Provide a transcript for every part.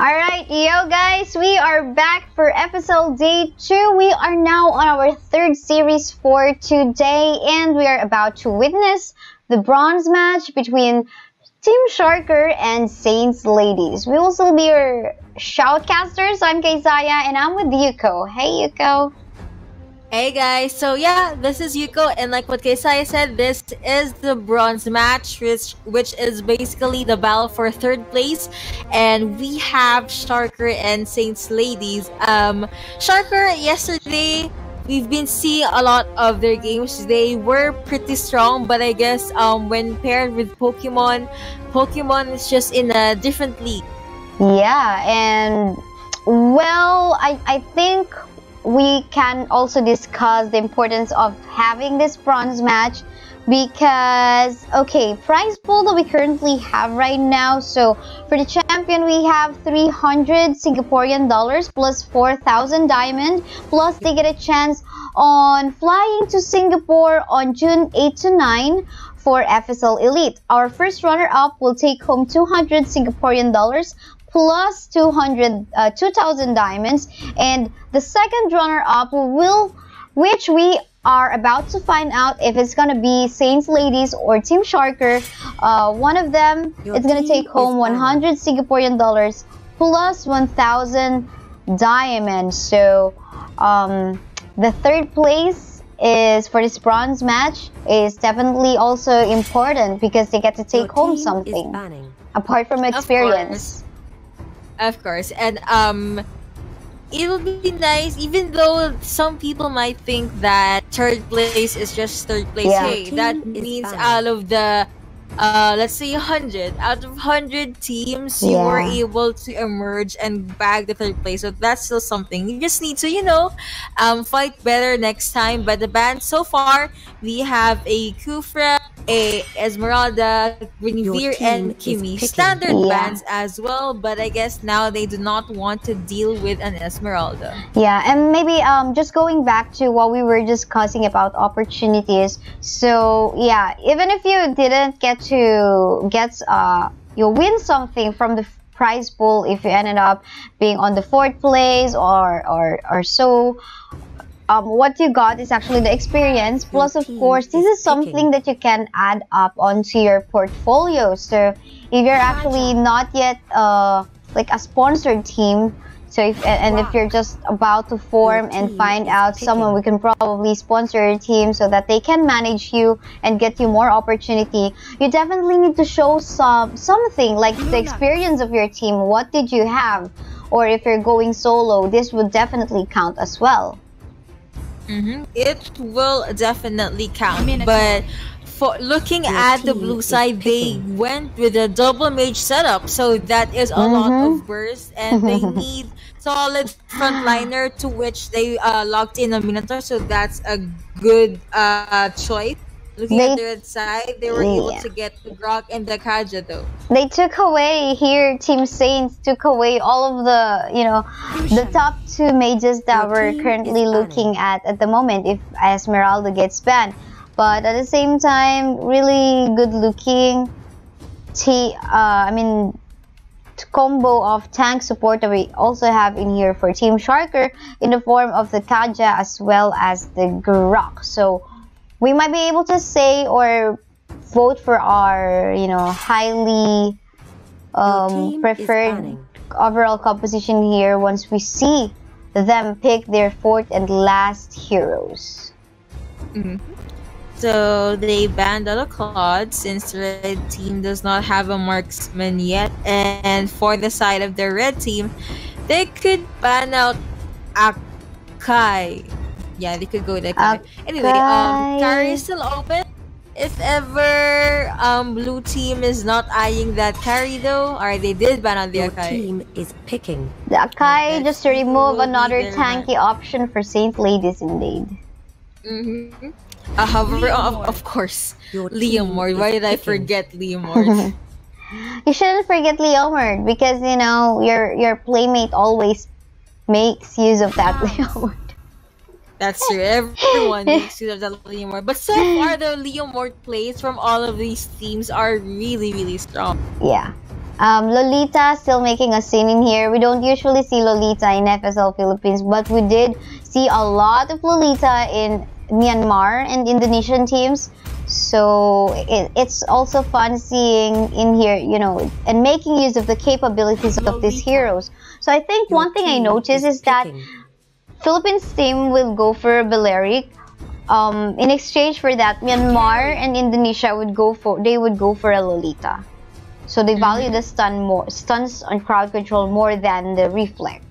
Alright, yo guys, we are back for episode day 2. We are now on our third series for today and we are about to witness the bronze match between Team Sharker and Saints Ladies. We will still be your shoutcasters. I'm Kaysaya and I'm with Yuko. Hey Yuko. Hey guys, so yeah, this is Yuko, and like what Kesai said, this is the bronze match, which which is basically the battle for third place, and we have Sharker and Saints ladies. Um, Sharker yesterday, we've been seeing a lot of their games. They were pretty strong, but I guess um when paired with Pokemon, Pokemon is just in a different league. Yeah, and well, I I think we can also discuss the importance of having this bronze match because okay prize pool that we currently have right now so for the champion we have 300 singaporean dollars plus 4000 diamond plus they get a chance on flying to singapore on june 8 to 9 for FSL Elite. Our first runner-up will take home 200 Singaporean dollars plus 200 uh, 2000 diamonds and the second runner up will which we are about to find out if it's gonna be Saints Ladies or Team Sharker. Uh, one of them Your is gonna take home 100 Singaporean dollars plus 1000 diamonds. So um, the third place is for this bronze match is definitely also important because they get to take Your home something apart from experience. Of course. And um it will be nice even though some people might think that third place is just third place. Yeah. Hey, that means fine. out of the uh, let's say 100 out of 100 teams yeah. you were able to emerge and bag the third place so that's still something you just need to you know um, fight better next time but the band so far we have a Khufra a Esmeralda, Guinevere, and Kimmy. Standard yeah. bands as well, but I guess now they do not want to deal with an Esmeralda. Yeah, and maybe um just going back to what we were discussing about opportunities. So yeah, even if you didn't get to get uh you win something from the prize pool if you ended up being on the fourth place or or or so um, what you got is actually the experience. Plus, of course, this is something that you can add up onto your portfolio. So, if you're actually not yet uh, like a sponsored team, so if and if you're just about to form and find out someone we can probably sponsor your team so that they can manage you and get you more opportunity, you definitely need to show some something like the experience of your team. What did you have? Or if you're going solo, this would definitely count as well. Mm-hmm. It will definitely count, but for looking Your at the blue side, they went with a double mage setup, so that is a mm-hmm. lot of burst, and they need solid frontliner to which they uh, locked in a Minotaur, so that's a good uh, choice looking they, at the red side, they were yeah. able to get the Grok and the Kaja though. They took away here, Team Saints took away all of the, you know, the top two mages that Your we're currently looking at at the moment if Esmeralda gets banned. But at the same time, really good looking. T, uh, I mean, combo of tank support that we also have in here for Team Sharker in the form of the Kaja as well as the Grok. So we might be able to say or vote for our, you know, highly um, preferred overall composition here once we see them pick their fourth and last heroes. Mm -hmm. So they banned Claude since the red team does not have a marksman yet. And for the side of the red team, they could ban out Akai yeah, they could go there. Okay. Anyway, um, carry is still open. If ever um blue team is not eyeing that carry though, or they did ban on the Your Akai. team is picking. The Akai just to remove another tanky option for Saint Ladies indeed. Mm-hmm. Uh, however, of, of course, Leomord. Why did I forget Leomord? you shouldn't forget Leomord because you know your your playmate always makes use of that Leomord. That's true. Everyone makes use of that Leomord. But so far, the Leomord plays from all of these teams are really, really strong. Yeah. Um, Lolita still making a scene in here. We don't usually see Lolita in FSL Philippines, but we did see a lot of Lolita in Myanmar and Indonesian teams. So it, it's also fun seeing in here, you know, and making use of the capabilities of these heroes. So I think one thing I noticed is that Philippines team will go for Belerick. Um, in exchange for that, Myanmar and Indonesia would go for they would go for a Lolita. So they value mm-hmm. the stun more stuns on crowd control more than the reflex.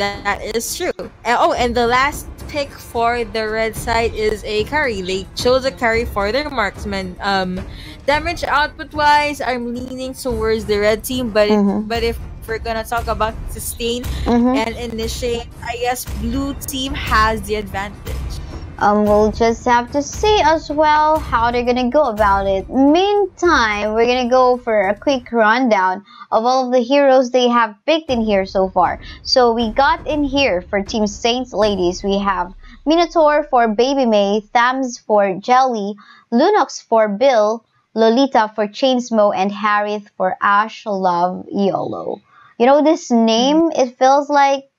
That is true. oh, and the last pick for the red side is a carry. They chose a carry for their marksman. Um, damage output wise, I'm leaning towards the red team, but mm-hmm. if, but if we're gonna talk about sustain mm-hmm. and initiate, I guess blue team has the advantage. Um, we'll just have to see as well how they're gonna go about it. Meantime, we're gonna go for a quick rundown of all of the heroes they have picked in here so far. So we got in here for Team Saints ladies, we have Minotaur for Baby May, Thamuz for Jelly, Lunox for Bill, Lolita for Chainsmo, and Harith for Ash Love YOLO. You know this name, it feels like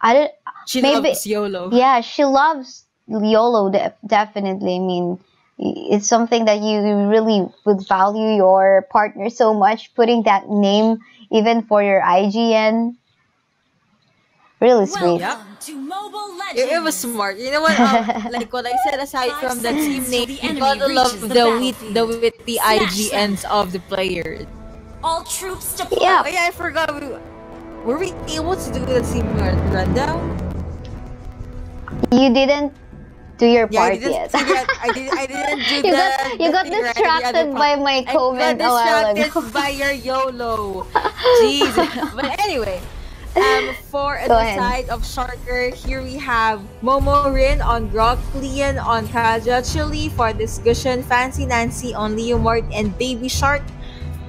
I don't. She maybe, loves YOLO. Yeah, she loves YOLO de- definitely. I mean, it's something that you really would value your partner so much. Putting that name even for your IGN, really sweet. Yep. It, it, was smart. You know what? Um, like what I said, aside from the team name, you gotta love the, the wit, the witty IGNs of the players. All troops deploy. Yeah. Oh, yeah, I forgot. We, were we able to do the team rundown? You didn't do your yeah, part I yet. I, did, I didn't do you the, got, you got distracted by my comment I got distracted by your YOLO. Jeez. but anyway, um, for the ahead. side of Sharker, here we have Momo Rin on Grok Lian on Kaja Chili for discussion, Fancy Nancy on Leomord, and Baby Shark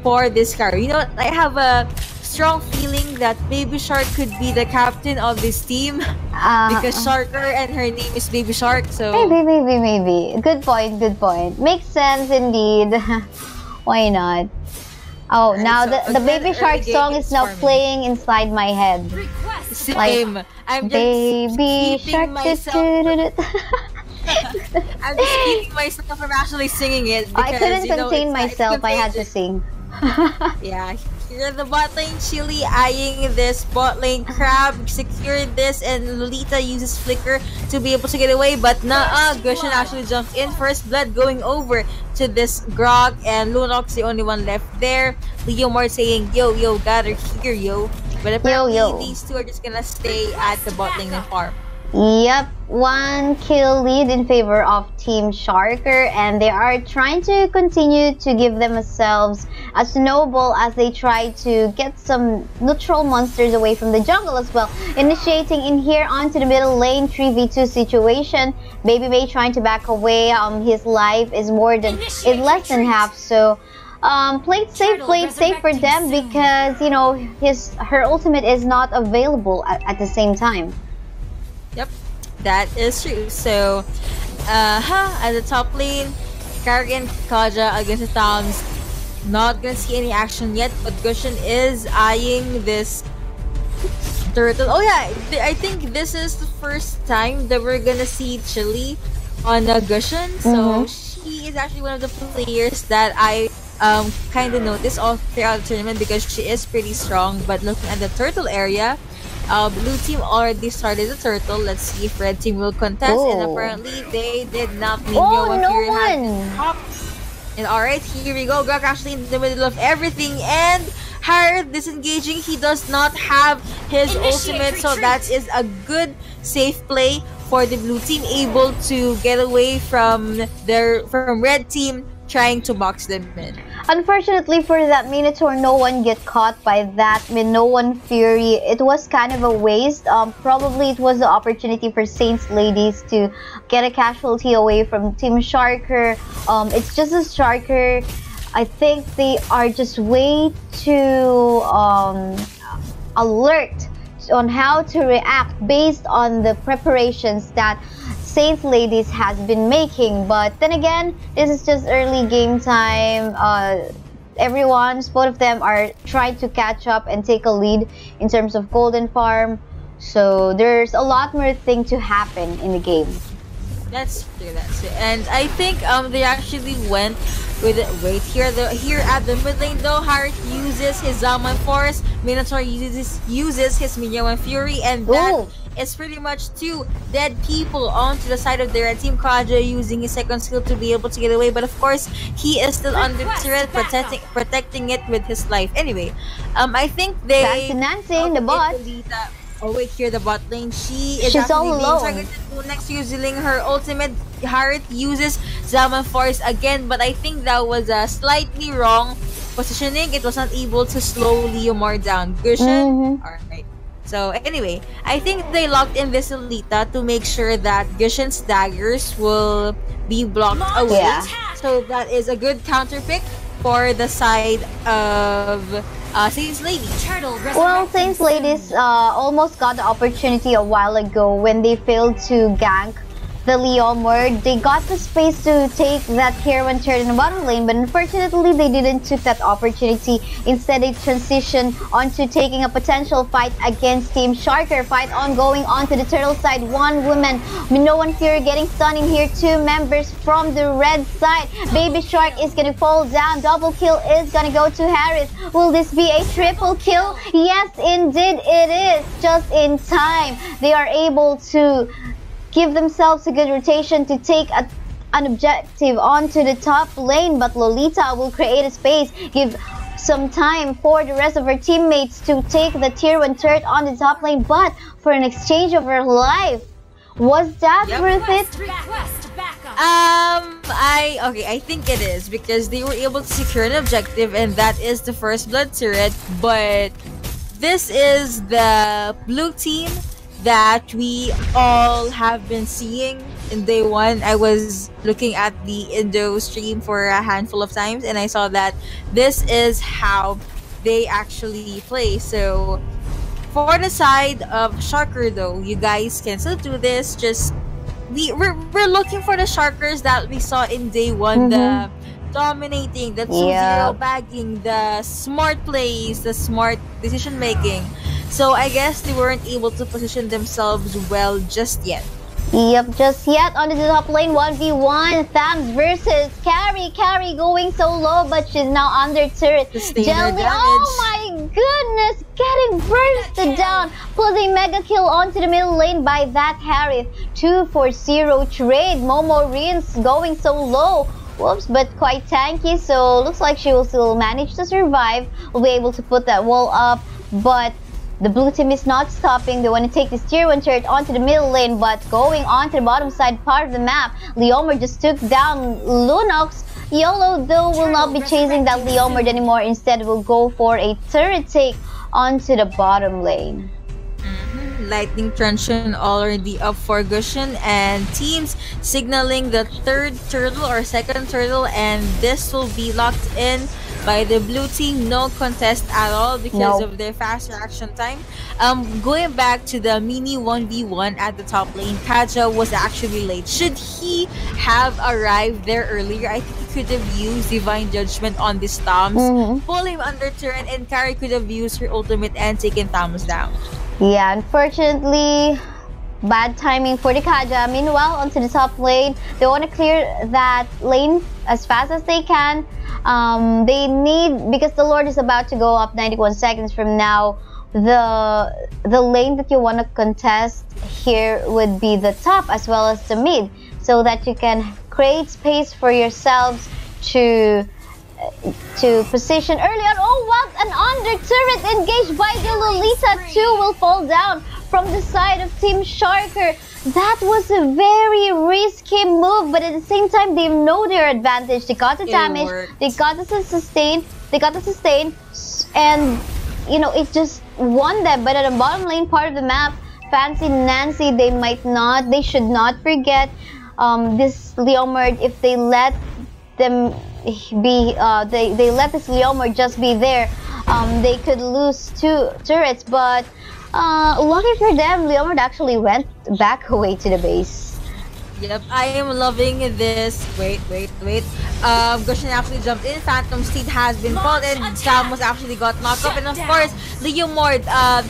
for this car. You know, I have a strong feeling that Baby Shark could be the captain of this team uh, because Sharker and her name is Baby Shark. So maybe, maybe, maybe. Good point. Good point. Makes sense indeed. Why not? Oh, now so the, the Baby Shark song is now playing inside my head. Same. Like, I'm just Baby Shark. Myself. I'm just keeping myself from actually singing it. Because, I couldn't you know, contain myself. I had to sing. yeah, here the bot lane Chili eyeing this bot lane crab. Secured this and Lolita uses flicker to be able to get away but nah uh, Gusion actually jumps in. First blood going over to this Grok and Lunox the only one left there. Leomord saying yo yo gather here yo. But apparently yo, yo. these two are just gonna stay at the bot lane and farm Yep, one kill lead in favor of Team Sharker, and they are trying to continue to give themselves a snowball as they try to get some neutral monsters away from the jungle as well. Initiating in here onto the middle lane 3v2 situation. Baby May trying to back away. Um, his life is more than is less than half, so um, played safe, played safe for them because you know his her ultimate is not available at, at the same time. Yep, that is true. So, uh huh, at the top lane, Karrigan Kaja against the Thamuz. Not gonna see any action yet, but Gusion is eyeing this turtle. Oh yeah, I think this is the first time that we're gonna see Chili on a Gusion. So mm-hmm. she is actually one of the players that I um, kind of noticed all throughout the tournament because she is pretty strong. But looking at the turtle area, uh, blue team already started the turtle. Let's see if red team will contest. Oh. And apparently they did not. Nino oh, no one. And alright, here we go. Grok actually in the middle of everything. And Harith disengaging. He does not have his Initiate ultimate. Retreat. So that is a good safe play for the blue team. Able to get away from their from red team trying to box them in. Unfortunately for that Minotaur, no one get caught by that Minoan Fury. It was kind of a waste. Um, probably it was the opportunity for Saints ladies to get a casualty away from Team Sharker. Um, it's just a Sharker. I think they are just way too um, alert on how to react based on the preparations that Saints Ladies has been making. But then again, this is just early game time. Uh, everyone, both of them are trying to catch up and take a lead in terms of Golden Farm. So there's a lot more thing to happen in the game. That's true. That's true. And I think um they actually went with it. Wait here. The here at the mid lane though, Harith uses his Zaman Force. Minotaur uses uses his Minoan Fury, and that Ooh. Is pretty much two dead people onto the side of their team. Kaja using his second skill to be able to get away, but of course he is still under turret, protecting protecting it with his life. Anyway, um I think they. Back to Nancy the bot. Oh wait, here the bot lane. She is She's all alone. targeted next using her ultimate. Harith uses Zaman Force again, but I think that was a slightly wrong positioning. It was not able to slow Leomord down. Gusion? Mm-hmm. Alright. So anyway, I think they locked in this Lolita to make sure that Gusion's daggers will be blocked away. Yeah. So that is a good counter pick for the side of uh, Saints Lady. Turtle well, Saints Ladies uh, almost got the opportunity a while ago when they failed to gank the Leomord. They got the space to take that 1 turn in the bottom lane, but unfortunately they didn't took that opportunity. Instead, they transitioned onto taking a potential fight against Team Sharker. Fight ongoing onto the turtle side. One woman, Minoan Fury getting stunned in here. Two members from the red side. Baby Shark is gonna fall down. Double kill is gonna go to Harith. Will this be a triple kill? Yes, indeed it is. Just in time. They are able to give themselves a good rotation to take a, an objective onto the top lane, but Lolita will create a space, give some time for the rest of her teammates to take the tier 1 turret on the top lane, but for an exchange of her life. Was that yep. worth it? Um, I okay, I think it is because they were able to secure an objective, and that is the first blood turret. But this is the blue team that we all have been seeing in day one. I was looking at the Indo stream for a handful of times and I saw that this is how they actually play. So for the side of Sharker though, you guys can still do this. Just we we're, we're looking for the Sharkers that we saw in day one, mm-hmm. the dominating, the two zero bagging, the smart plays, the smart decision making. So I guess they weren't able to position themselves well just yet. Yep, just yet on the top lane 1v1 Thamuz versus Karrie. Karrie going so low, but she's now under turret. Jelly, oh my goodness, getting bursted down. Plus a mega kill onto the middle lane by that Harith. 2 for 0 trade. Momo Rins going so low. Whoops, but quite tanky, so looks like she will still manage to survive. Will be able to put that wall up, but the blue team is not stopping. They want to take this tier 1 turret onto the middle lane, but going onto the bottom side part of the map, Leomord just took down Lunox. YOLO, though, will not be chasing that Leomord anymore. Instead, will go for a turret take onto the bottom lane. Mm-hmm. Lightning Truncheon already up for Gusion and teams signaling the third turtle or second turtle and this will be locked in by the blue team. No contest at all because of their fast reaction time. Um, going back to the mini 1v1 at the top lane, Kaja was actually late. Should he have arrived there earlier, I think he could have used Divine Judgment on the Thamuz, mm-hmm. pull him under turn, and Karrie could have used her ultimate and taken Thamuz down. Yeah, unfortunately, bad timing for the Kaja. Meanwhile, onto the top lane, they want to clear that lane as fast as they can. Um, they need because the Lord is about to go up 91 seconds from now. The the lane that you want to contest here would be the top as well as the mid, so that you can create space for yourselves to to position early on. Oh, what an under turret engaged by the Lolita too will fall down from the side of Team Sharker. That was a very risky move, but at the same time, they know their advantage. They got the it damage, worked. they got the sustain, they got the sustain, and you know it just won them. But at the bottom lane part of the map, Fancy Nancy, they might not, they should not forget um, this Leomord if they let them be, uh, they they let this Leomord just be there. Um, they could lose two turrets, but uh, lucky for them, Leomord actually went back away to the base. Yep, I am loving this. Wait, wait, wait. Um, Gusion actually jumped in. Phantom Steed has been pulled, and Thamuz actually got knocked up. And of course, Leomord, uh,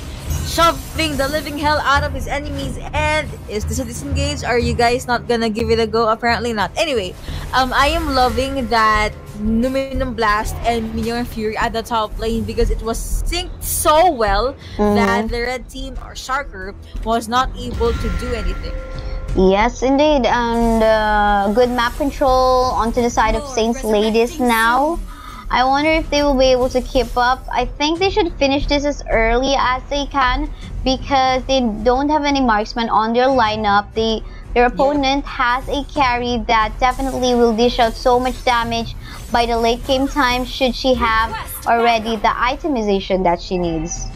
shoving the living hell out of his enemies. And is this a disengage? Are you guys not gonna give it a go? Apparently not. Anyway, um, I am loving that Numinum Blast and Minoan Fury at the top lane because it was synced so well mm-hmm. that the red team or Sharker was not able to do anything. Yes, indeed, and uh, good map control onto the side of Saints Ladies now. I wonder if they will be able to keep up. I think they should finish this as early as they can because they don't have any marksman on their lineup. They their opponent yeah. has a carry that definitely will dish out so much damage by the late game time should she have already the itemization that she needs.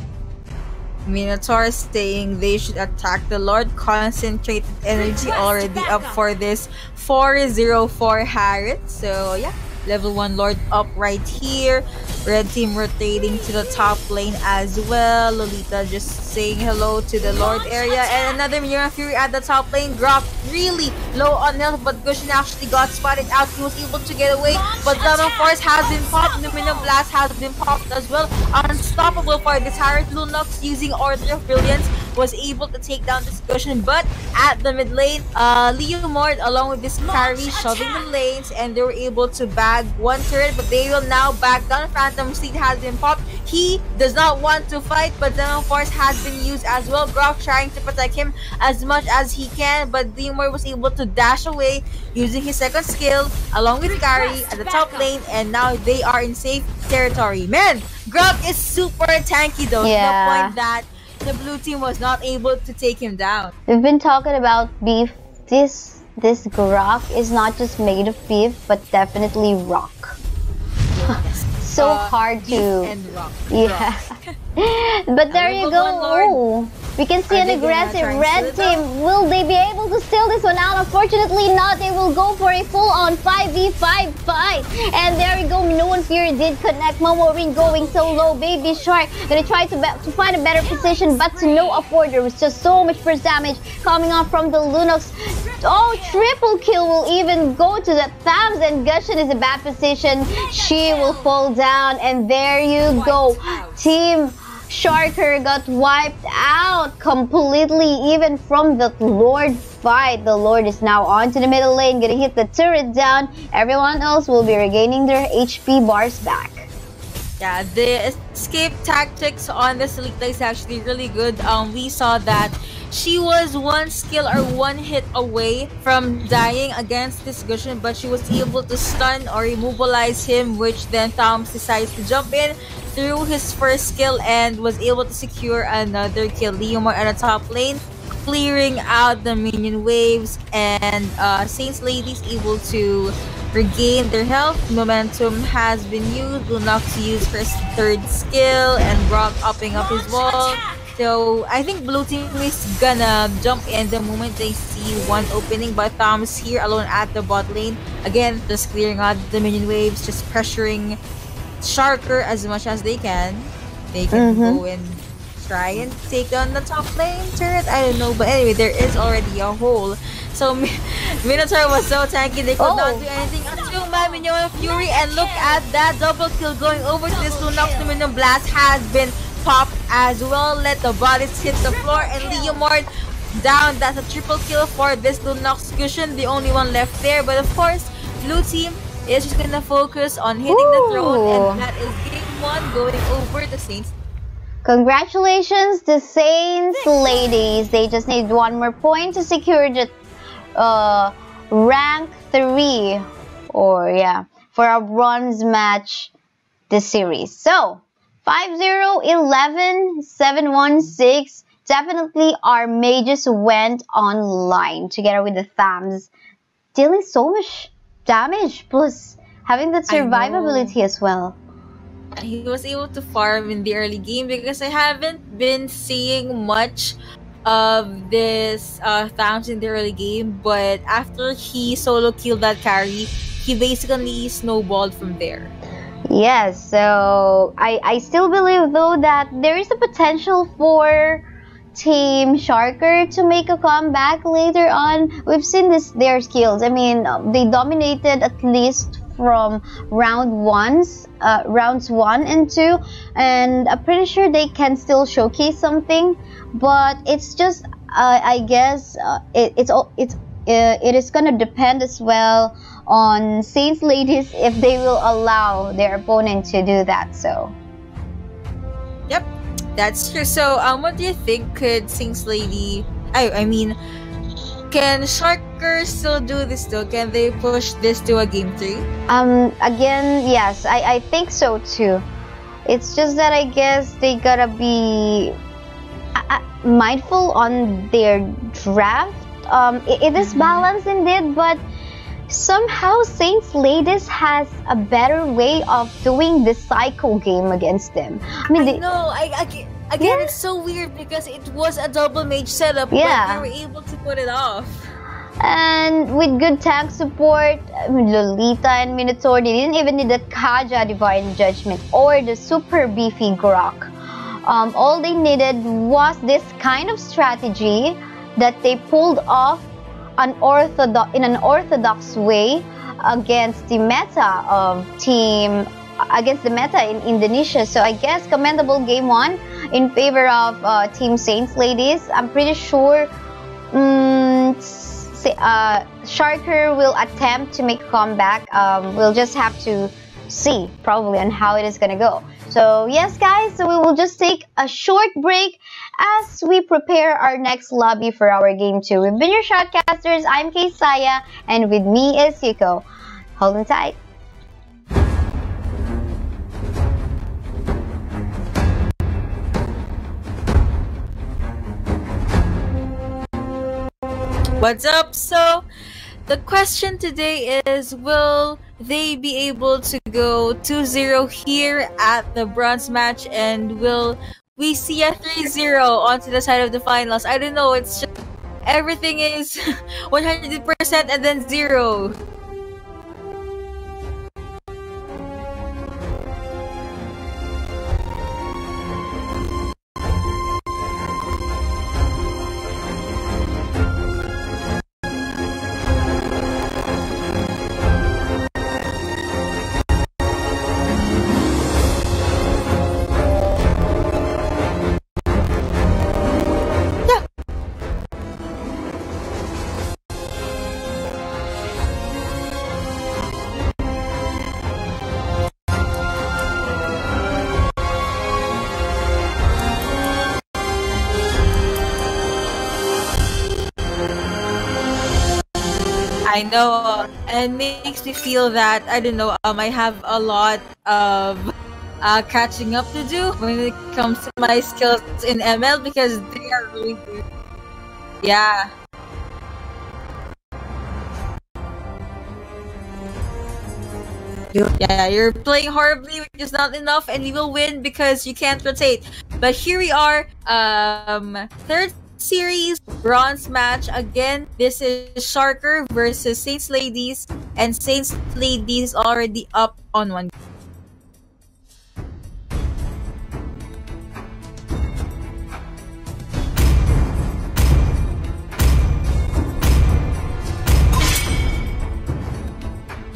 Minotaur saying they should attack the Lord. Concentrated energy already up for this 404 Harith. So yeah, level 1 Lord up right here. Red team rotating to the top lane as well. Lolita just saying hello to the Lord area. And another Minoan Fury at the top lane. Grok really low on health, but Gusion actually got spotted out. He was able to get away. But Lemon Force has been popped. Numinum Blast has been popped as well. Unstoppable for this Harith Lunox using Order of Brilliance was able to take down this Gusion. But at the mid lane, uh, Leomord along with this carry shoving the lanes and they were able to bag one turret. But they will now back down. Phantom Steed has been popped. He does not want to fight, but Lemon Force has been used as well. Grok trying to protect him as much as he can, but Demor was able to dash away using his second skill along with Gary at the top lane, and now they are in safe territory. Man, Grok is super tanky though, yeah. to the point that the blue team was not able to take him down. We've been talking about beef. This this Grok is not just made of beef, but definitely rock. So uh, hard to. Yeah. but there you go. We can see Are an aggressive red team. Will they be able to steal this one out? Unfortunately not. They will go for a full-on 5v5 fight. And there we go. Minoan Fury did connect. Momorin going so low. Baby Shark gonna try to, to find a better position, but to no afford. There was just so much burst damage coming off from the Lunox. Oh, triple kill will even go to the Thamuz and Gusion is a bad position. She will fall down and there you go. Team Sharker got wiped out completely even from the Lord fight. The Lord is now onto the middle lane, gonna hit the turret down. Everyone else will be regaining their HP bars back. Yeah, the escape tactics on the Selita is actually really good. Um, we saw that she was one skill or one hit away from dying against this Gusion, but she was able to stun or immobilize him, which then Thamuz decides to jump in, threw his first skill and was able to secure another kill. Leomord at the top lane, clearing out the minion waves, and uh, Saints Ladies able to regain their health. Momentum has been used. Lunox used her third skill, and Brock upping up his wall. So I think blue team is gonna jump in the moment they see one opening, but Tom's here alone at the bot lane. Again, just clearing out the minion waves, just pressuring Sharker as much as they can. They can mm-hmm. go and try and take on the top lane turret. I don't know, but anyway, there is already a hole. So Minotaur was so tanky they could oh. not do anything until my Minoan Fury and look at that double kill going over to this Lunox Minion Blast has been popped as well. Let the bodies hit the floor and Leomord down. That's a triple kill for this Lunox Gusion, the only one left there. But of course, blue team is just gonna focus on hitting Ooh. the throne, and that is game one going over the Saints. Congratulations to Saints ladies. They just need one more point to secure the uh, rank three, or yeah, for a bronze match this series. So 5011 716 definitely our mages went online together with the Thamuz, dealing so much damage plus having that survivability as well. He was able to farm in the early game because I haven't been seeing much of this uh, in the early game, but after he solo killed that carry, he basically snowballed from there. Yes, so I, I still believe though that there is a potential for Team Sharker to make a comeback later on. We've seen this their skills. I mean, uh, they dominated at least from round ones, uh, rounds one and two, and I'm pretty sure they can still showcase something. But it's just, uh, I guess, uh, it, it's it's uh, it is gonna depend as well on Saints ladies if they will allow their opponent to do that. So. Yep, that's true. So, um, what do you think could Saints lady? I I mean, can Sharker still do this though? Can they push this to a game three? Um, again, yes, I I think so too. It's just that I guess they gotta be uh, mindful on their draft. Um, it, it is mm-hmm. balanced indeed, but somehow Saints Ladies has a better way of doing the cycle game against them. I mean, they, know. I, I again, yeah. it's so weird because it was a double mage setup, yeah. but they were able to put it off. And with good tank support, Lolita and Minotaur, they didn't even need the Kaja Divine Judgment or the super beefy Grok. Um, all they needed was this kind of strategy that they pulled off unorthodox in an orthodox way against the meta of team against the meta in Indonesia. So I guess commendable game one in favor of uh, Team Saints ladies. I'm pretty sure um, uh, Sharker will attempt to make a comeback. Um, we'll just have to see probably on how it is gonna go. So yes guys, so we will just take a short break as we prepare our next lobby for our game 2. We've been your shotcasters, I'm Saya, and with me is Yuko. Hold on tight. What's up? So, the question today is Will they be able to go 2-0 here at the bronze match and will we see a 3-0 onto the side of the finals. I don't know it's just everything is 100% and then 0 I know, and makes me feel that I don't know. Um, I have a lot of uh, catching up to do when it comes to my skills in ML because they are really good. Yeah. Yeah, you're playing horribly, which is not enough, and you will win because you can't rotate. But here we are, um, third series bronze match again this is sharker versus saints ladies and saints ladies already up on one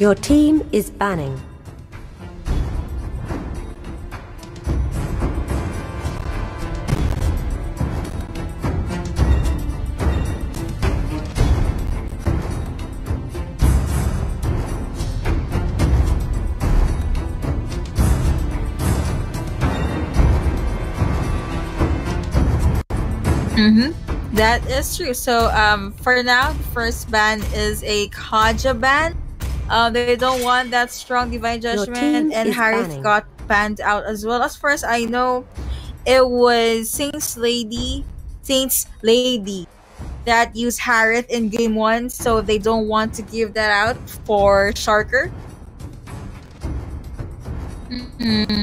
Your team is banning. That is true. So um, for now, the first ban is a Kaja ban. Uh, they don't want that strong divine judgment, and Harith banning. got banned out as well. As far as I know, it was Saints Lady, Saints Lady that used Harith in game one, so they don't want to give that out for Sharker. Mm-hmm.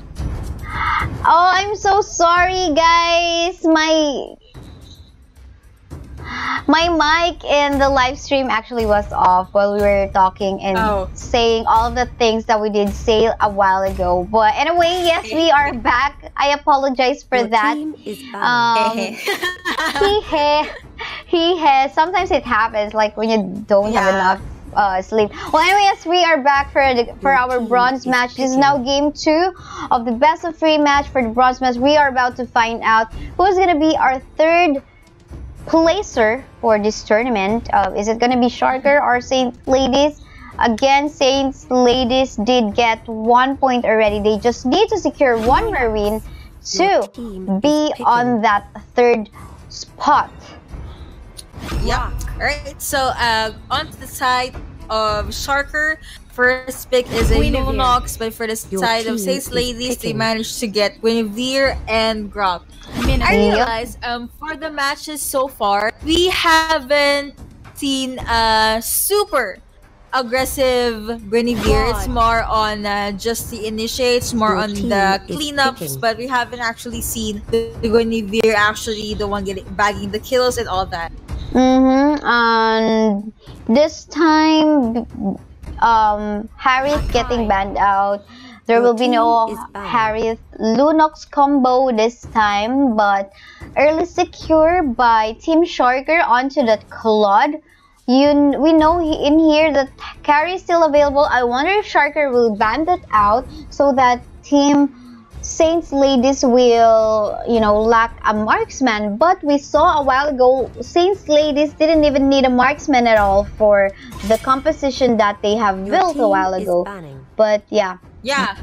Oh, I'm so sorry, guys. My My mic in the live stream actually was off while we were talking and Oh. saying all the things that we did say a while ago. But anyway, yes, we are back. I apologize for Your that. team is banning. Um, he he he has sometimes it happens like when you don't have enough uh, sleep. Well, anyways, we are back for the, for Your our bronze is match. This is now game two of the best of three match for the bronze match. We are about to find out who's gonna be our third placer for this tournament. Uh, is it gonna be Sharker or Saint Ladies? Again, Saints Ladies did get one point already. They just need to secure one Marine Your to be on that third spot. Yeah. Alright, so uh, on to the side of Sharker, first pick is a Guinevere. Lunox, but for the side of team Saints is Ladies, they managed to get Guinevere and Grok. I Minute. Yep. realize um, for the matches so far, we haven't seen a super aggressive Guinevere. It's more on uh, just the initiates, more Your on the is cleanups, but we haven't actually seen the, the Guinevere actually the one getting bagging the kills and all that. Mm-hmm. And this time, um, Harith getting banned out. There will be no team is banned. Harith Lunox combo this time, but early secure by Team Sharker onto that Claude. You, we know he- in here that carry is still available. I wonder if Sharker will ban that out so that Team Saints Ladies will, you know, lack a marksman. But we saw a while ago, Saints Ladies didn't even need a marksman at all for the composition that they have Your built a while ago. banning. But yeah, Yeah.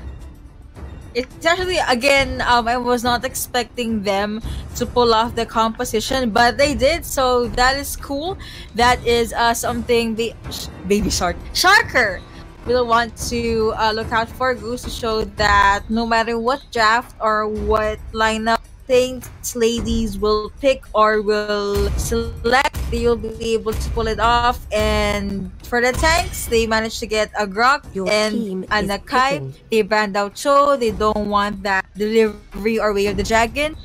It's actually again, um, I was not expecting them to pull off the composition, but they did. So that is cool. That is uh something ba- sh- baby shark sharker will want to uh, look out for goose to show that no matter what draft or what lineup things ladies will pick or will select they will be able to pull it off and for the tanks they managed to get a grok Your and a nakai picking. they banned out Chou. They don't want that delivery or way of the dragon.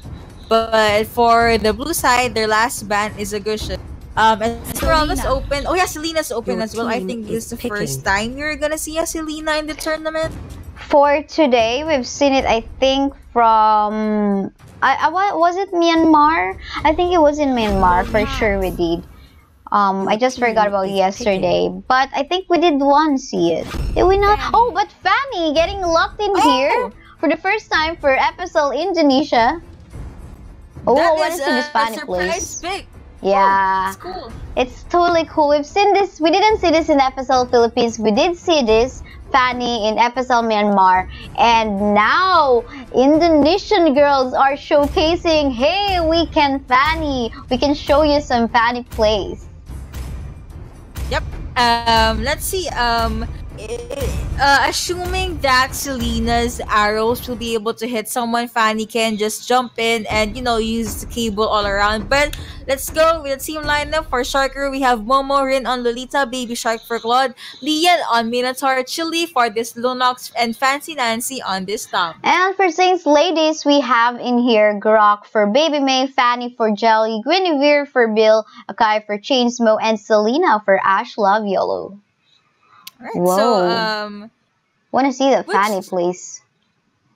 But for the blue side, their last ban is a Gusion. Um, and Esmeralda's open. Oh yeah, Selena's open Your as well. I think is this is the picking. first time you're gonna see a Selena in the tournament. for today, we've seen it, I think, from. I, I, wa- was it Myanmar? I think it was in Myanmar, for sure we did. Um, I just forgot about yesterday, but I think we did one see it. Did we not? Oh, but Fanny getting locked in Oh! here for the first time for FSL Indonesia. Oh, That I want to this a Fanny surprise place. pick. Yeah. It's cool. It's totally cool. We've seen this. We didn't see this in FSL Philippines. We did see this Fanny in FSL Myanmar, and now Indonesian girls are showcasing. Hey, we can Fanny. We can show you some Fanny plays. Yep. Um, let's see. Um, uh, assuming that Selena's arrows will be able to hit someone, Fanny can just jump in and you know use the cable all around. But let's go with the team lineup for Sharker. We have Momo Rin on Lolita, Baby Shark for Claude, Lian on Minotaur, Chili for this Lunox, and Fancy Nancy on this top. And for Saints ladies, we have in here Grok for Baby May, Fanny for Jelly, Guinevere for Bill, Akai for Chainsmo, and Selena for Ash Love Yolo. Alright, so Whoa. um. Wanna see the Which- Fanny please?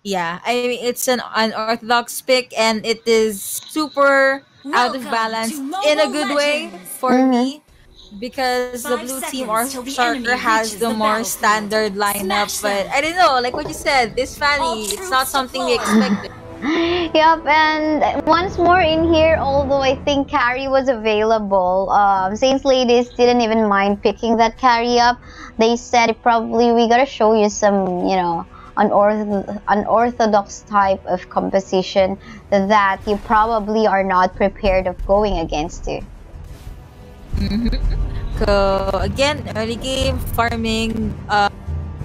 Yeah, I mean it's an unorthodox pick and it is super out of balance in a Mobile good way Legends. for Mhm. me because the blue team or seconds Sharker has the, the more standard lineup, but. I don't know, like what you said, this Fanny, it's not something we deployed. expected. Yep, and once more in here, although I think carry was available, um, Saints ladies didn't even mind picking that carry up. They said probably we gotta show you some, you know, unorth- unorthodox type of composition that you probably are not prepared of going against it. So again, early game farming. Uh,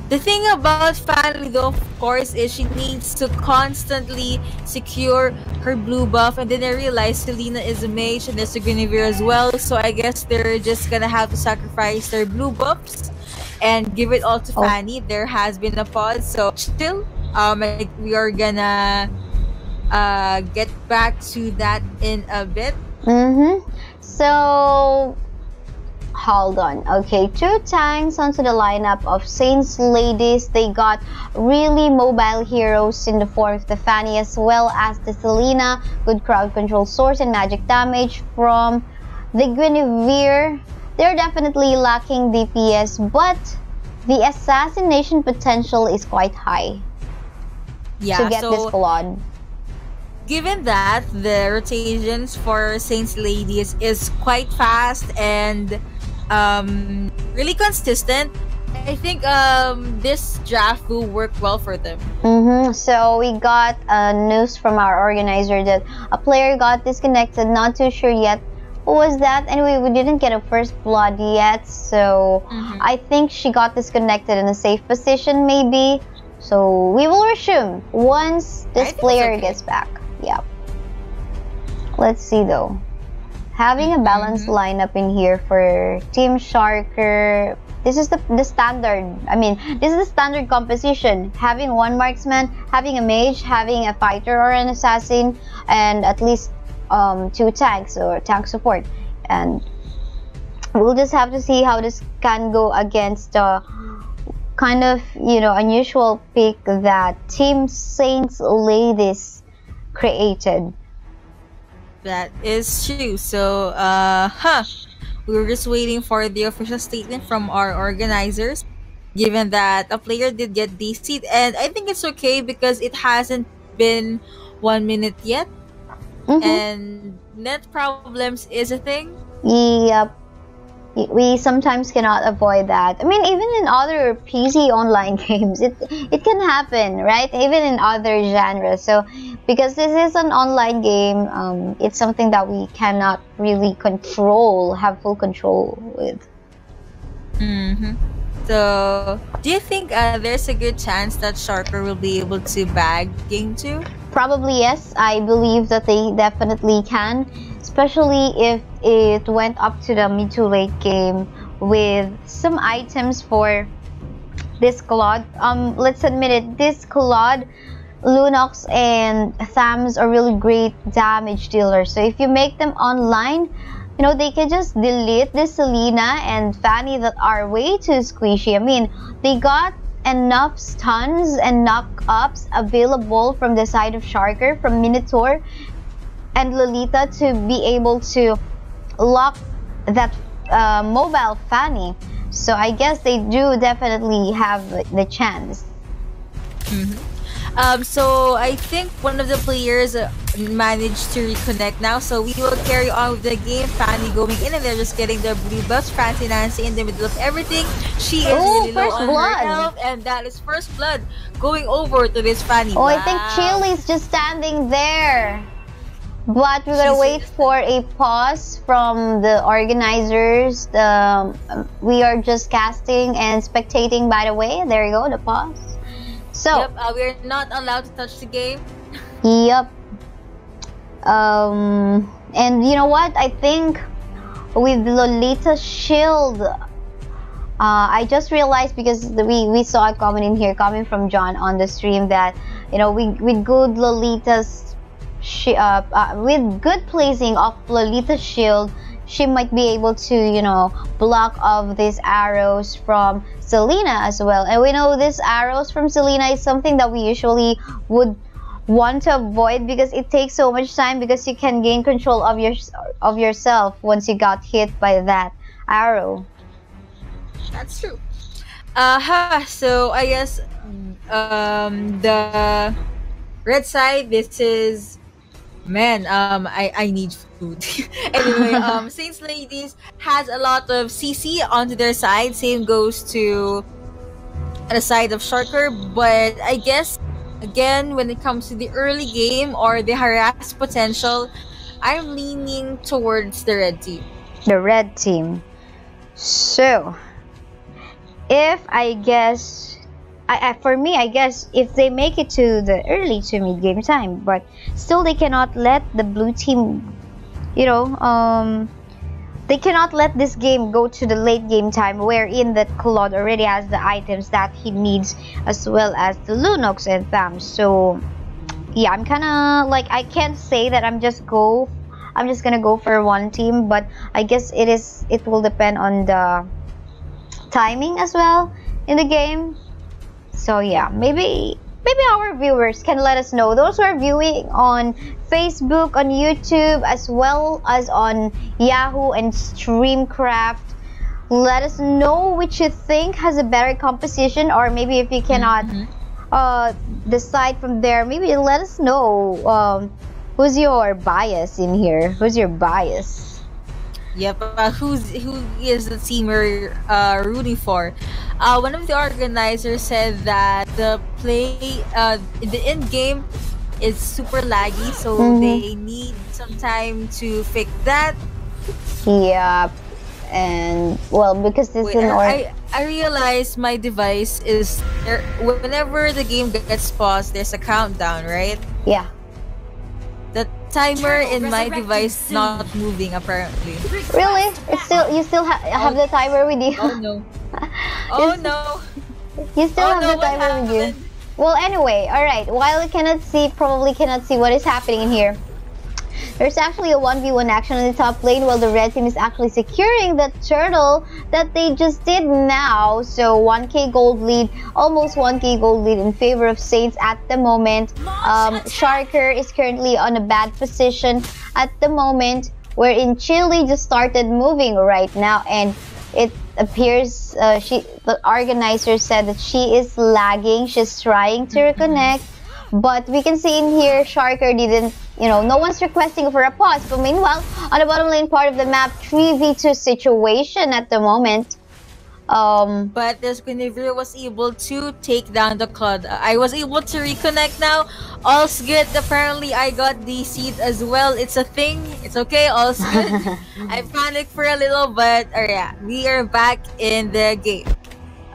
the thing about Fanny though, of course, is she needs to constantly secure her blue buff, and then I realized Selena is a mage and there's a Guinevere as well. So I guess they're just gonna have to sacrifice their blue buffs and give it all to Oh. Fanny. There has been a pause, so still, um, like, we are gonna uh get back to that in a bit. Mm-hmm. So hold on. Okay, two tanks onto the lineup of Saints ladies. They got really mobile heroes in the form of the Fanny as well as the Selena. Good crowd control source and magic damage from the Guinevere. They're definitely lacking DPS, but the assassination potential is quite high yeah, to get so, this squad. Given that the rotations for Saints Ladies is quite fast and um, really consistent, I think um, this draft will work well for them. Mm-hmm. So we got uh, news from our organizer that a player got disconnected. Not too sure yet was that. Anyway, we didn't get a first blood yet, so mm-hmm. I think she got disconnected in a safe position, maybe. So we will resume once this player okay. gets back. Yeah. Let's see though having a balanced mm-hmm. lineup in here for Team Sharker. This is the, the standard. I mean, this is the standard composition. Having one marksman, having a mage, having a fighter or an assassin, and at least um, two tanks or tank support. And we'll just have to see how this can go against the kind of you know unusual pick that Team Saints Ladies created. That is true. So, uh, huh. We were just waiting for the official statement from our organizers, given that a player did get DC'd. And I think it's okay because it hasn't been one minute yet. Mm-hmm. And net problems is a thing. Yep we sometimes cannot avoid that. I mean, even in other PC online games, it it can happen, right? Even in other genres. So, because this is an online game, um, it's something that we cannot really control, have full control with. Mm-hmm. So, do you think uh, there's a good chance that Sharker will be able to bag game two? Probably yes. I believe that they definitely can especially if it went up to the mid to late game with some items for this Claude. Um, let's admit it, this Claude, Lunox, and Thams are really great damage dealers. So if you make them online, you know, they can just delete this Selena and Fanny that are way too squishy. I mean, they got enough stuns and knock-ups available from the side of Sharker, from Minotaur, and Lolita to be able to lock that uh, mobile Fanny. So I guess they do definitely have the chance. Mm-hmm. Um, so I think one of the players uh, managed to reconnect now. So we will carry on with the game. Fanny going in and they're just getting their blue buffs. Fancy Nancy in the middle of everything. She is Ooh, really low on blood. her health, and that is first blood going over to this Fanny. Oh, wow. I think Chili's just standing there. But we're gonna wait for a pause from the organizers. The, um, we are just casting and spectating. By the way, there you go, the pause. So yep, uh, we're not allowed to touch the game. Yep. Um, and you know what? I think with Lolita's shield, uh, I just realized because we we saw a comment in here coming from John on the stream that you know we with good Lolita's she uh, uh, with good placing of Lolita's shield she might be able to you know block off these arrows from Selena as well. And we know these arrows from Selena is something that we usually would want to avoid because it takes so much time because you can gain control of your of yourself once you got hit by that arrow. That's true. Uh-huh so I guess um the red side this is Man, um, I, I need food. anyway, um, Saints Ladies has a lot of CC onto their side. Same goes to the side of Sharker, but I guess again when it comes to the early game or the harass potential, I'm leaning towards the red team. The red team. So, if I guess I, I, for me, I guess if they make it to the early to mid game time, but still they cannot let the blue team, you know, um, they cannot let this game go to the late game time wherein that Claude already has the items that he needs as well as the Lunox and Tham. So yeah, I'm kind of like I can't say that I'm just go I'm just gonna go for one team, but I guess it is it will depend on the timing as well in the game. So yeah, maybe maybe our viewers can let us know. Those who are viewing on Facebook, on YouTube, as well as on Yahoo and Streamcraft, let us know which you think has a better composition, or maybe if you cannot mm-hmm. uh, decide from there, maybe let us know um, who's your bias in here. Who's your bias? Yep. Uh, who's who is the team we're uh, rooting for? Uh, one of the organizers said that the play, uh, the end game, is super laggy, so mm-hmm. they need some time to fix that. Yeah, and well, because this Wait, is an or- I I realize my device is there. Whenever the game gets paused, there's a countdown, right? Yeah timer in my device not moving apparently. Really? It's still you still ha have the timer with you? Oh no. oh no. You still oh, have no, the timer with you. Well, anyway, all right. While we cannot see, probably cannot see what is happening in here. There's actually a 1v1 action on the top lane while the red team is actually securing the turtle that they just did now. So 1k gold lead, almost 1k gold lead in favor of Saints at the moment. Um, Sharker is currently on a bad position at the moment. Wherein Chili just started moving right now and it appears uh, she the organizer said that she is lagging. She's trying to reconnect but we can see in here Sharker didn't you know, no one's requesting for a pause. But meanwhile, on the bottom lane part of the map, 3v2 situation at the moment. Um, but this Guinevere was able to take down the Claude. I was able to reconnect now. All's good. Apparently, I got the seed as well. It's a thing. It's okay. All's good. I panicked for a little, but uh, yeah, we are back in the game.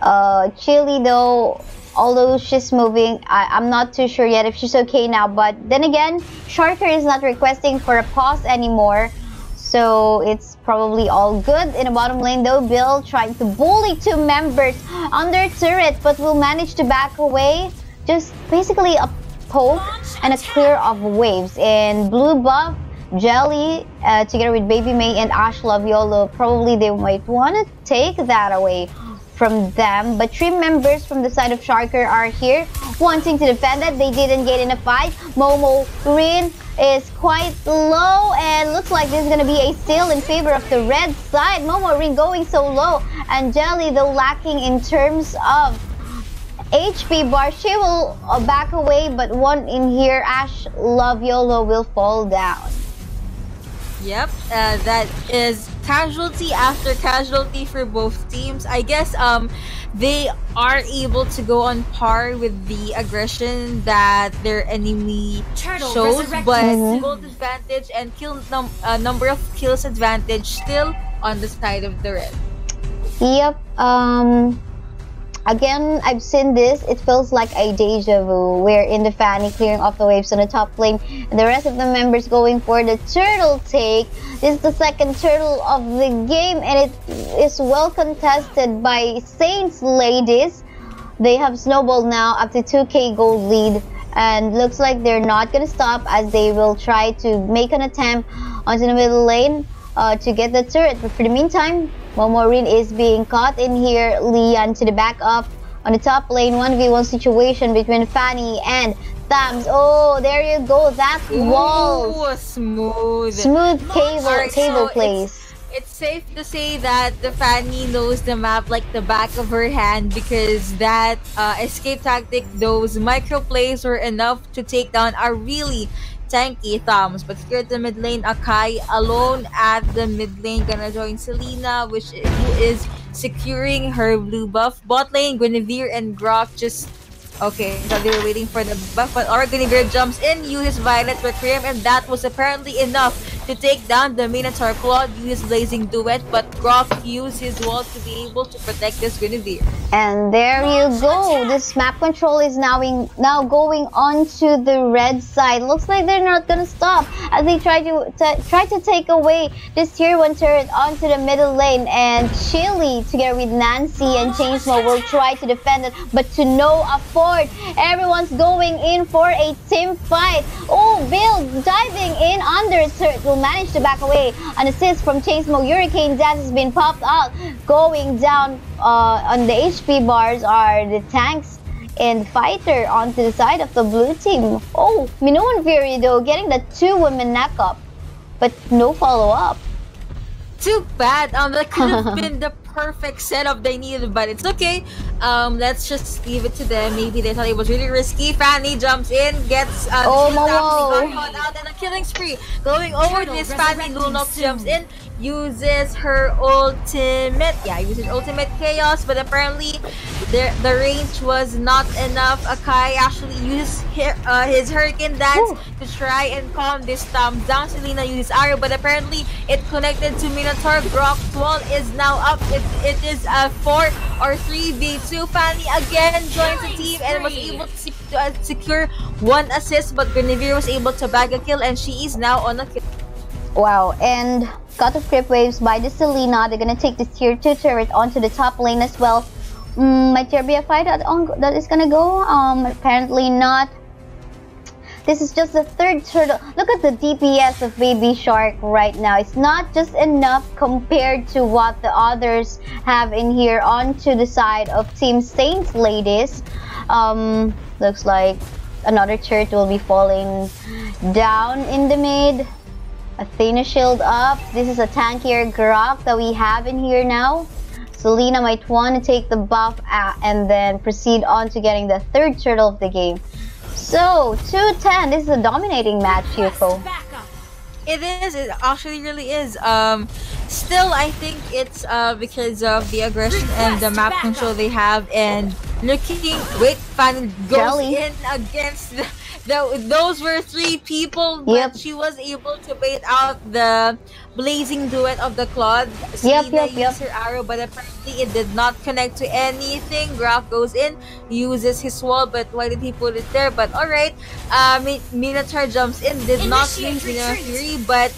Uh, Chili though although she's moving I, am not too sure yet if she's okay now but then again Sharker is not requesting for a pause anymore. So it's probably all good in the bottom lane though. Bill trying to bully two members their turret but will manage to back away. Just basically a poke and a clear of waves. In blue buff Jelly, uh, together with Baby May and Ash Laviolo, probably they might want to take that away from them. But three members from the side of Sharker are here wanting to defend it. They didn't get in a fight. Momo Green is quite low and looks like going to be a steal in favor of the red side. Momo Green going so low and Jelly though lacking in terms of HP bar. She will uh, back away but one in here, Ash Laviolo will fall down. Yep, uh, that is casualty after casualty for both teams. I guess um they are able to go on par with the aggression that their enemy Turtle shows, but mm-hmm. gold advantage and kill num- uh, number of kills advantage still on the side of the red. Yep. Um Again, I've seen this. It feels like a deja vu, where in the Fanny clearing off the waves on the top lane, and the rest of the members going for the turtle take. This is the second turtle of the game, and it is well contested by Saints ladies. They have snowballed now up to 2k gold lead, and looks like they're not gonna stop as they will try to make an attempt onto the middle lane uh, to get the turret. But for the meantime, Momorin is being caught in here. Lian to the back up on the top lane. 1v1 situation between Fanny and Thams. Oh, there you go. That wall. smooth. Smooth cable, right, cable so plays. It's, it's safe to say that the Fanny knows the map like the back of her hand because that uh, escape tactic, those micro plays were enough to take down a really tanky Thumbs, But here at the mid lane, Akai alone at the mid lane gonna join Selena, which who is securing her blue buff. Bot lane, Guinevere and Grok just Okay, so they were waiting for the buff, but our Guinevere jumps in, uses Violet Requiem, and that was apparently enough to take down the Minotaur Claude, use Blazing Duet, but Grok used his wall to be able to protect this Guinevere. And there you go. This map control is now in, now going on to the red side. Looks like they're not gonna stop as they try to, to try to take away this tier one turret onto the middle lane. And Chili together with Nancy and Chainsmoke will try to defend it, but to no afford. Everyone's going in for a team fight. Oh, Bill diving in under turret will manage to back away. An assist from Chasemo Hurricane Dance has been popped out. Going down uh, on the HP bars are the tanks and fighter onto the side of the blue team. Oh, Minoan Fury though getting the two women neck up, but no follow up. Too bad. Um, that could have been the perfect setup they needed, but it's okay. Um, let's just leave it to them. Maybe they thought it was really risky. Fanny jumps in, gets uh, oh, Momo. got out and a killing spree. Going over this Fanny, Lunox jumps in, uses her ultimate. Yeah, uses ultimate chaos, but apparently the the range was not enough. Akai actually uses his, uh, his hurricane dance Ooh. to try and calm this storm down. Selena uses arrow, but apparently it connected to Minotaur. Grok wall is now up. It, it is a four or three v two. Fanny again joins the team and was able to uh, secure one assist, but Guinevere was able to bag a kill, and she is now on a kill. Wow, and cut of creep waves by the Selena. They're gonna take this tier 2 turret onto the top lane as well. Mm, might there be a fight that, on, that is gonna go? Um, apparently not. This is just the third turtle. Look at the DPS of Baby Shark right now. It's not just enough compared to what the others have in here onto the side of Team Saints ladies. Um, looks like another turret will be falling down in the mid. Athena shield up. This is a tankier Grok that we have in here now. Selena might want to take the buff and then proceed on to getting the third turtle of the game. So, 210. This is a dominating match here, Fo. It is. It actually really is. Um, still, I think it's uh, because of the aggression and the map control they have, and looking. Wait, Fan goes Jelly. in against the the, those were three people yep. she was able to bait out the blazing duet of the Claude. Yep, yep, yep. used her arrow, but apparently it did not connect to anything. Grok goes in, uses his wall, but why did he put it there? But alright, uh, Minotaur jumps in, did not use Minoan Fury, but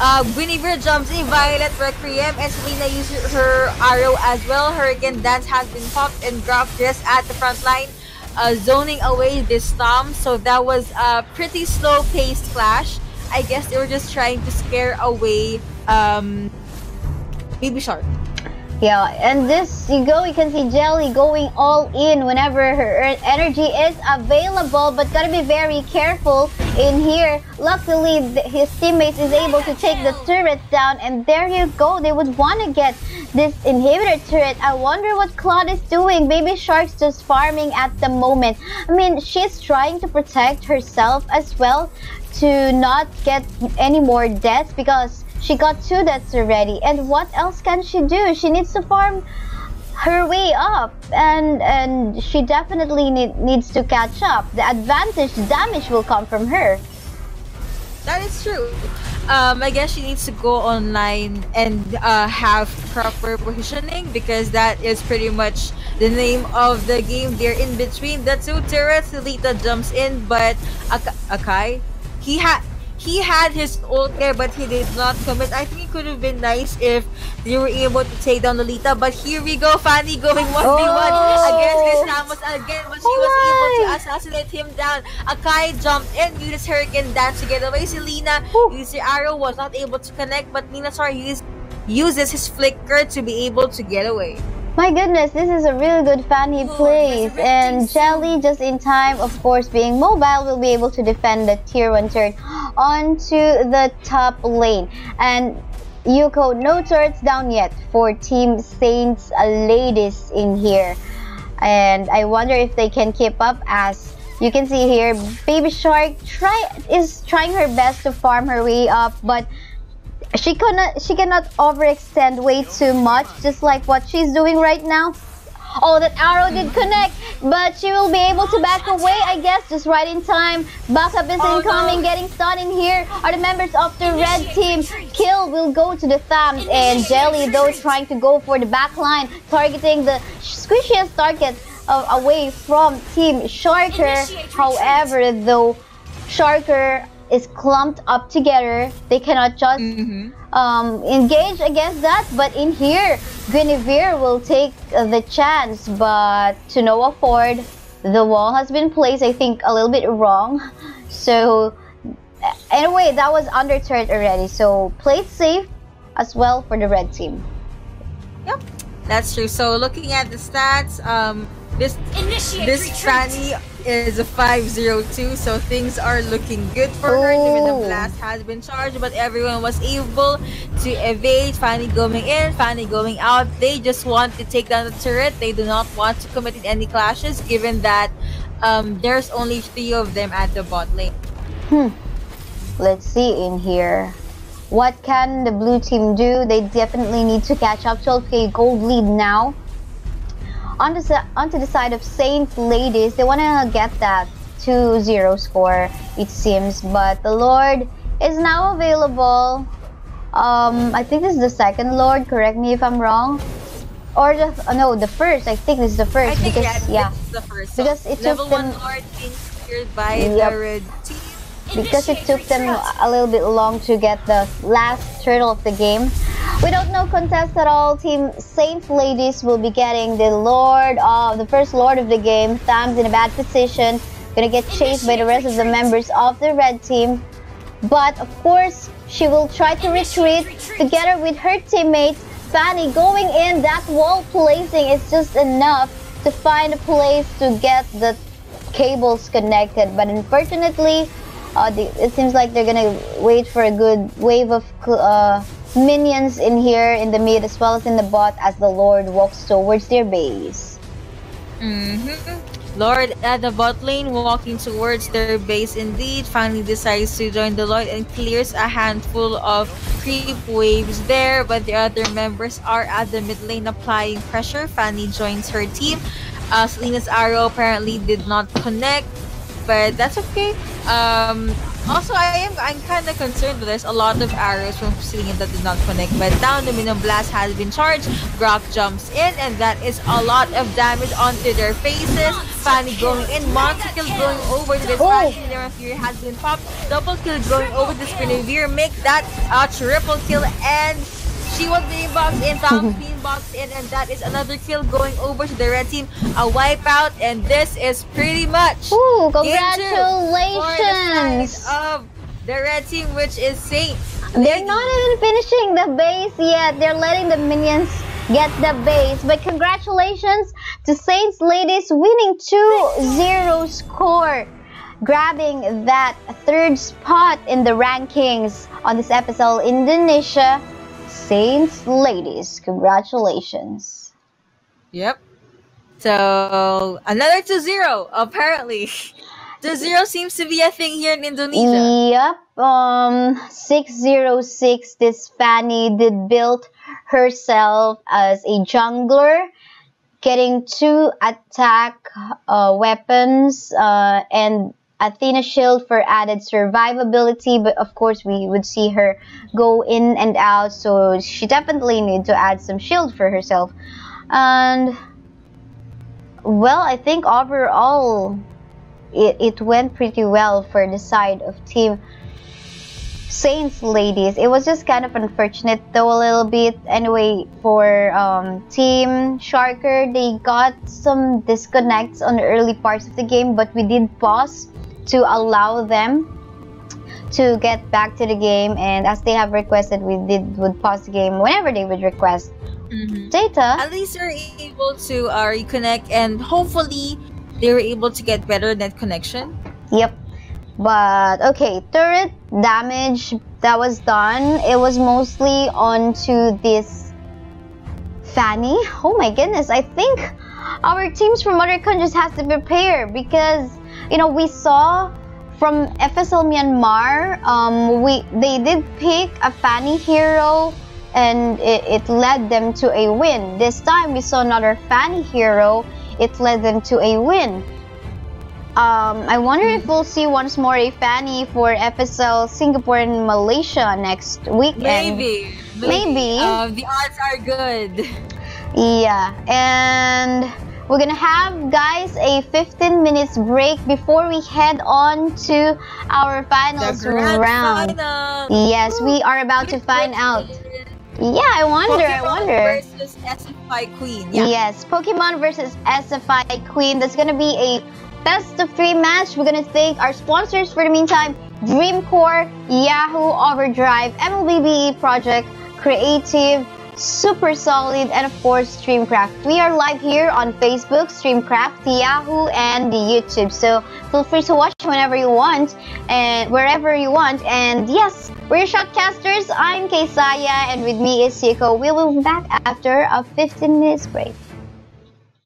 uh, Guinevere jumps in, Violet Requiem, and Selena uses her arrow as well. Hurricane Dance has been popped, and Grok just at the front line uh, zoning away this storm. So that was a pretty slow paced clash. I guess they were just trying to scare away um, Baby Shark. Yeah, and this, you go, you can see Jelly going all in whenever her energy is available, but gotta be very careful in here. Luckily, his teammates is able to take the turret down, and there you go. They would want to get this inhibitor turret. I wonder what Claude is doing. Baby Shark's just farming at the moment. I mean, she's trying to protect herself as well to not get any more deaths because she got two deaths already. And what else can she do? She needs to farm her way up and and she definitely need, needs to catch up. The advantage damage will come from her. That is true. Um, I guess she needs to go online and uh, have proper positioning because that is pretty much the name of the game. They're in between the two turrets. Lita jumps in, but Ak Akai, he had he had his ult there, but he did not commit. I think it could have been nice if they were able to take down Lolita. But here we go, Fanny going 1v1 oh. against this Ramos again, but she oh was able to assassinate him down. Akai jumped in, used Hurricane Dance to get away. Selena used the arrow, was not able to connect, but Minotaur used, uses his flicker to be able to get away. My goodness, this is a really good Fanny plays. And Jelly, just in time, of course, being mobile, will be able to defend the tier 1 turret onto the top lane. And Yuko, no turrets down yet for Team Saints ladies in here. And I wonder if they can keep up as you can see here, Baby Shark try is trying her best to farm her way up, but she cannot she cannot overextend way too much just like what she's doing right now. Oh that arrow did connect but she will be able to back away i guess just right in time. Backup is oh, incoming no. getting stunned in here. Are the members of the red team kill? Will go to the thumbs and jelly though trying to go for the back line targeting the squishiest target uh, away from team sharker. However though sharker is clumped up together. They cannot just mm-hmm. um, engage against that. But in here, Guinevere will take the chance. But to no afford, the wall has been placed, I think, a little bit wrong. So anyway, that was under turret already. So play it safe as well for the red team. Yep, that's true. So looking at the stats, um, this Initiate this retreat. Fanny is a 502, so things are looking good for her. Even the blast has been charged, but everyone was able to evade. Fanny going in, Fanny going out. They just want to take down the turret. They do not want to commit any clashes, given that um, there's only three of them at the bot lane. Hmm. Let's see in here. What can the blue team do? They definitely need to catch up. 12k gold lead now on the, onto the side of Saints Ladies, they want to get that 2-0 score, it seems. But the Lord is now available. Um, I think this is the second Lord. Correct me if I'm wrong. Or the uh, no, the first. I think this is the first think, because yeah, yeah. the first. So because it level took them. One Lord being secured by yep. the red team because it took them a little bit long to get the last turtle of the game. Without no contest at all, Team Saints Ladies will be getting the Lord of the first Lord of the game. Tham's in a bad position, gonna get chased by the rest of the members of the red team. But of course, she will try to retreat together with her teammates. Fanny going in, that wall placing is just enough to find a place to get the cables connected. But unfortunately, uh, the, it seems like they're gonna wait for a good wave of uh, minions in here in the mid as well as in the bot as the Lord walks towards their base. Mm-hmm. Lord at the bot lane walking towards their base indeed finally decides to join the Lord and clears a handful of creep waves there but the other members are at the mid lane applying pressure. Fanny joins her team. Uh, Selena's arrow apparently did not connect but that's okay. Um, also, I am I'm kind of concerned there's a lot of arrows from Selena that did not connect. But down the Minion Blast has been charged. Grok jumps in, and that is a lot of damage onto their faces. Fanny going in, Monster kill going over to this oh. Fanny. Fury has been popped. Double kill going over this Guinevere. Make that a triple kill and she was being boxed in, Tom's being boxed in, and that is another kill going over to the red team. A wipeout, and this is pretty much Ooh, congratulations! The of the red team, which is Saint. They're not even finishing the base yet. They're letting the minions get the base. But congratulations to Saints ladies winning 2-0 score grabbing that third spot in the rankings on this episode Indonesia Saints ladies, congratulations. Yep. So another 2-0 apparently. 2-0 seems to be a thing here in Indonesia. Yep. Um 606 this Fanny did build herself as a jungler getting two attack uh, weapons uh, and Athena shield for added survivability, but of course we would see her go in and out, so she definitely need to add some shield for herself. And well, I think overall it, it went pretty well for the side of team Saints ladies. It was just kind of unfortunate though a little bit. Anyway, for um, Team Sharker, they got some disconnects on the early parts of the game, but we did pause to allow them to get back to the game and as they have requested we did would pause the game whenever they would request. Mm-hmm. data? At least they're able to uh, reconnect and hopefully they were able to get better net connection. Yep. But okay turret damage that was done it was mostly onto this fanny. Oh my goodness i think our teams from other countries has to prepare because you know, we saw from FSL Myanmar, um, we they did pick a Fanny hero and it, it, led them to a win. This time we saw another Fanny hero, it led them to a win. Um, I wonder if we'll see once more a Fanny for FSL Singapore and Malaysia next weekend. Maybe. Maybe. Maybe. Uh, the odds are good. Yeah, and we're gonna have, guys, a 15 minutes break before we head on to our finals round. Final. Yes, we are about to find out. Yeah, I wonder, Pokemon I wonder. versus SFI Queen. Yeah. Yes, Pokemon versus SFI Queen. That's gonna be a best of three match. We're gonna thank our sponsors for the meantime. Dreamcore, Yahoo Overdrive, MLBBE Project, Creative, Super Solid, and of course Streamcraft. We are live here on Facebook, Streamcraft, Yahoo, and the YouTube. So feel free to watch whenever you want and wherever you want. And yes, we're Shoutcasters. I'm Kaysaya, and with me is Siko. We will be back after a 15 minutes break.